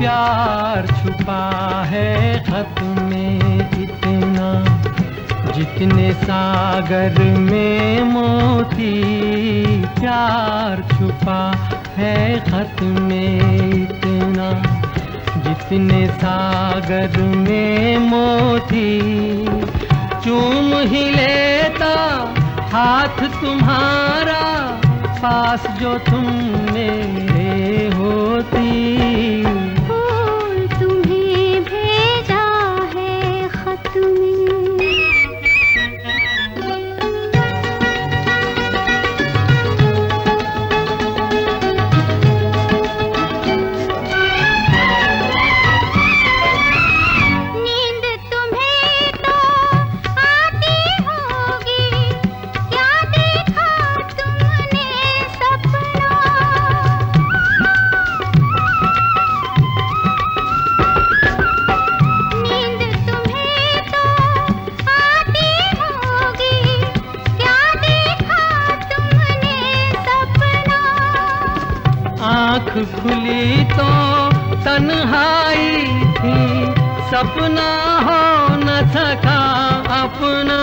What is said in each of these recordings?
प्यार छुपा है खत में इतना, जितने सागर में मोती प्यार छुपा है खत में इतना, जितने सागर में मोती चूम ही लेता हाथ तुम्हारा, पास जो तुम मेरे होते आँख खुली तो तन्हाई थी। सपना हो न सका अपना।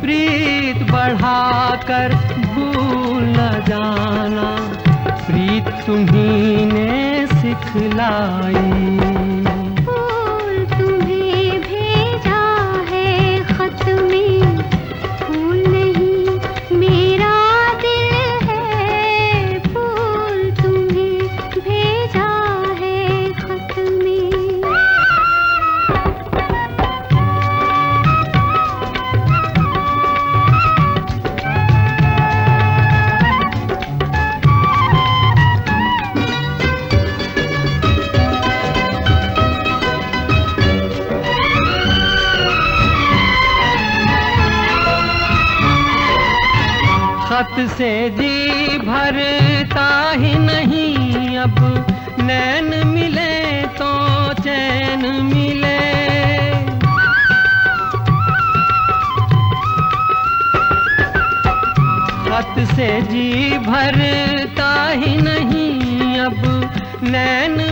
प्रीत बढ़ाकर भूल न जाना। तुम्ही सिखलाई। खत से जी भरता ही नहीं अब। नैन मिले तो चैन मिले। खत से जी भरता ही नहीं अब। नैन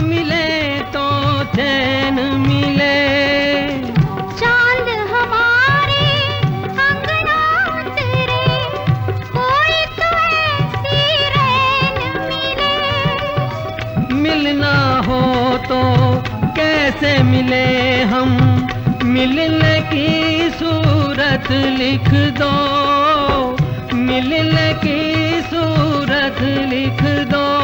मिलना हो तो कैसे मिले हम? मिलने की सूरत लिख दो। मिलने की सूरत लिख दो।